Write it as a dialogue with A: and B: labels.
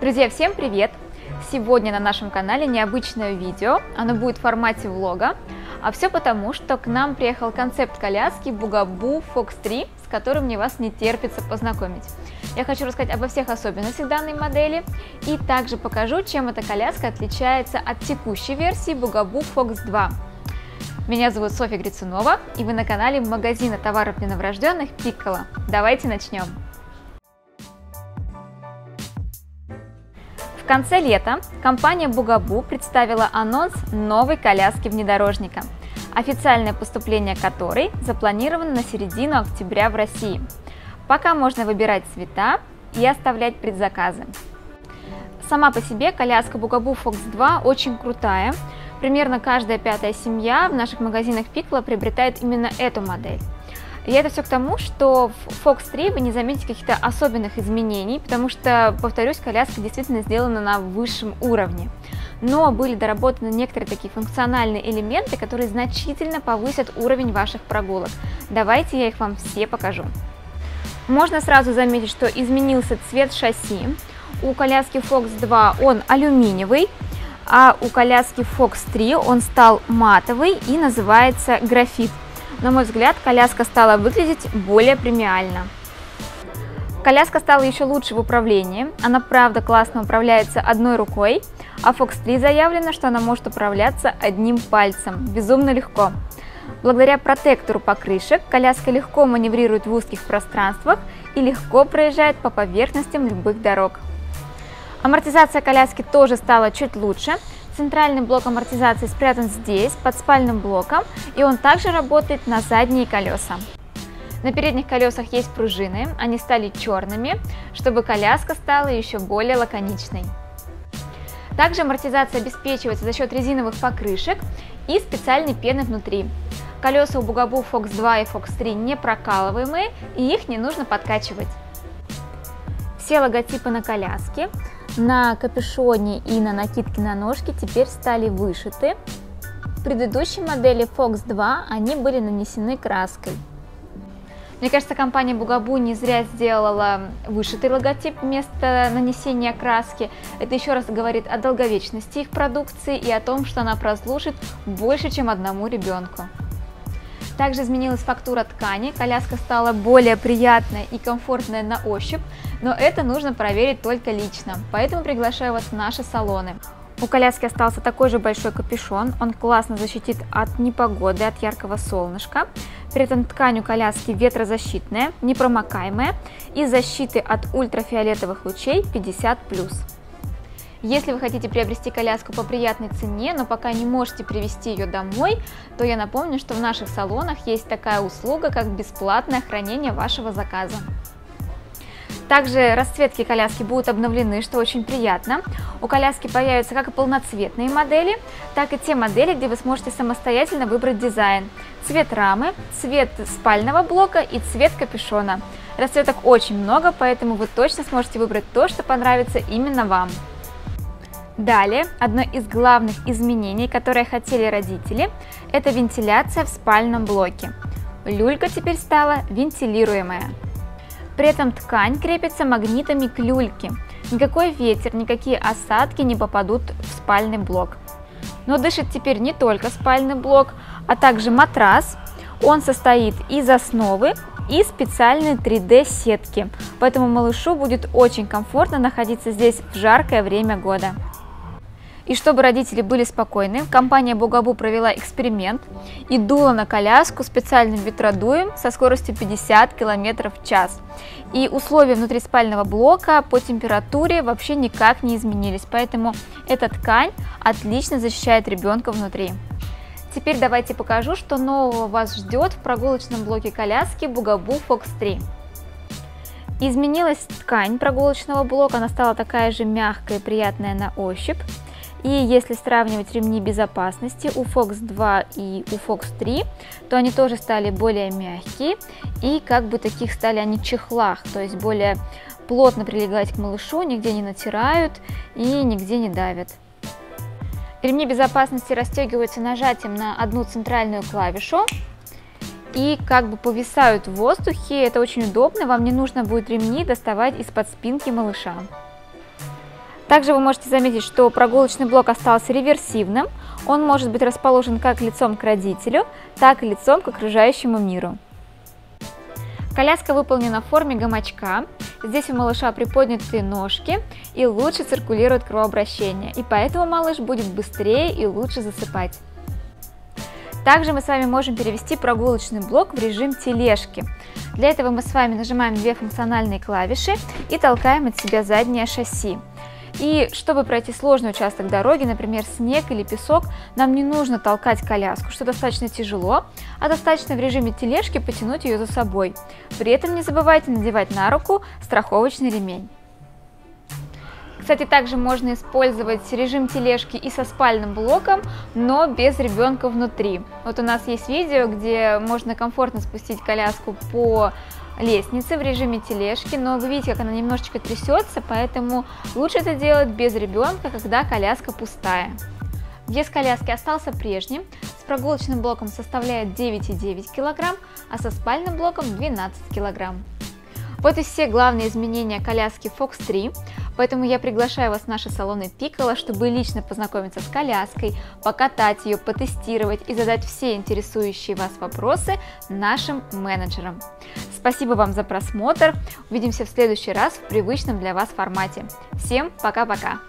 A: Друзья, всем привет! Сегодня на нашем канале необычное видео, оно будет в формате влога, а все потому, что к нам приехал концепт коляски Bugaboo Fox 3, с которым мне вас не терпится познакомить. Я хочу рассказать обо всех особенностях данной модели и также покажу, чем эта коляска отличается от текущей версии Bugaboo Fox 2. Меня зовут Софья Грицунова, и вы на канале магазина товаров для новорожденных Пикколо. Давайте начнем! В конце лета компания Бугабу представила анонс новой коляски внедорожника, официальное поступление которой запланировано на середину октября в России. Пока можно выбирать цвета и оставлять предзаказы. Сама по себе коляска Бугабу Fox 2 очень крутая. Примерно каждая пятая семья в наших магазинах Пикла приобретает именно эту модель. И это все к тому, что в Fox 3 вы не заметите каких-то особенных изменений, потому что, повторюсь, коляска действительно сделана на высшем уровне. Но были доработаны некоторые такие функциональные элементы, которые значительно повысят уровень ваших прогулок. Давайте я их вам все покажу. Можно сразу заметить, что изменился цвет шасси. У коляски Fox 2 он алюминиевый, а у коляски Fox 3 он стал матовый и называется графит. На мой взгляд, коляска стала выглядеть более премиально. Коляска стала еще лучше в управлении, она правда классно управляется одной рукой, а Fox 3 заявлено, что она может управляться одним пальцем, безумно легко. Благодаря протектору покрышек коляска легко маневрирует в узких пространствах и легко проезжает по поверхностям любых дорог. Амортизация коляски тоже стала чуть лучше, Центральный блок амортизации спрятан здесь, под спальным блоком, и он также работает на задние колеса. На передних колесах есть пружины, они стали черными, чтобы коляска стала еще более лаконичной. Также амортизация обеспечивается за счет резиновых покрышек и специальной пены внутри. Колеса у Bugaboo Fox 2 и Fox 3 не прокалываемые и их не нужно подкачивать. Все логотипы на коляске на капюшоне и на накидке на ножки теперь стали вышиты. В предыдущей модели Fox 2 они были нанесены краской. Мне кажется, компания Бугабу не зря сделала вышитый логотип вместо нанесения краски. Это еще раз говорит о долговечности их продукции и о том, что она прослужит больше, чем одному ребенку. Также изменилась фактура ткани, коляска стала более приятная и комфортная на ощупь, но это нужно проверить только лично, поэтому приглашаю вас в наши салоны. У коляски остался такой же большой капюшон, он классно защитит от непогоды, от яркого солнышка. При этом ткань у коляски ветрозащитная, непромокаемая и защиты от ультрафиолетовых лучей 50+. Если вы хотите приобрести коляску по приятной цене, но пока не можете привезти ее домой, то я напомню, что в наших салонах есть такая услуга, как бесплатное хранение вашего заказа. Также расцветки коляски будут обновлены, что очень приятно. У коляски появятся как полноцветные модели, так и те модели, где вы сможете самостоятельно выбрать дизайн. Цвет рамы, цвет спального блока и цвет капюшона. Расцветок очень много, поэтому вы точно сможете выбрать то, что понравится именно вам. Далее, одно из главных изменений, которые хотели родители, это вентиляция в спальном блоке. Люлька теперь стала вентилируемая. При этом ткань крепится магнитами к люльке. Никакой ветер, никакие осадки не попадут в спальный блок. Но дышит теперь не только спальный блок, а также матрас. Он состоит из основы и специальной 3D сетки, поэтому малышу будет очень комфортно находиться здесь в жаркое время года. И чтобы родители были спокойны, компания Бугабу провела эксперимент и дула на коляску специальным ветродуем со скоростью 50 км в час. И условия внутри спального блока по температуре вообще никак не изменились, поэтому эта ткань отлично защищает ребенка внутри. Теперь давайте покажу, что нового вас ждет в прогулочном блоке коляски Бугабу Fox 3. Изменилась ткань прогулочного блока, она стала такая же мягкая и приятная на ощупь. И если сравнивать ремни безопасности у Fox 2 и у Fox 3, то они тоже стали более мягкие и как бы таких стали они чехлах, то есть более плотно прилегать к малышу, нигде не натирают и нигде не давят. Ремни безопасности расстегиваются нажатием на одну центральную клавишу и как бы повисают в воздухе, это очень удобно, вам не нужно будет ремни доставать из-под спинки малыша. Также вы можете заметить, что прогулочный блок остался реверсивным. Он может быть расположен как лицом к родителю, так и лицом к окружающему миру. Коляска выполнена в форме гамачка. Здесь у малыша приподнятые ножки и лучше циркулирует кровообращение, и поэтому малыш будет быстрее и лучше засыпать. Также мы с вами можем перевести прогулочный блок в режим тележки. Для этого мы с вами нажимаем две функциональные клавиши и толкаем от себя заднее шасси. И чтобы пройти сложный участок дороги, например, снег или песок, нам не нужно толкать коляску, что достаточно тяжело, а достаточно в режиме тележки потянуть ее за собой. При этом не забывайте надевать на руку страховочный ремень. Кстати, также можно использовать режим тележки и со спальным блоком, но без ребенка внутри. Вот у нас есть видео, где можно комфортно спустить коляску по лестнице в режиме тележки, но вы видите, как она немножечко трясется, поэтому лучше это делать без ребенка, когда коляска пустая. Вес коляски остался прежним, с прогулочным блоком составляет 9,9 кг, а со спальным блоком 12 кг. Вот и все главные изменения коляски Fox 3. Поэтому я приглашаю вас в наши салоны Пикала, чтобы лично познакомиться с коляской, покатать ее, потестировать и задать все интересующие вас вопросы нашим менеджерам. Спасибо вам за просмотр. Увидимся в следующий раз в привычном для вас формате. Всем пока-пока!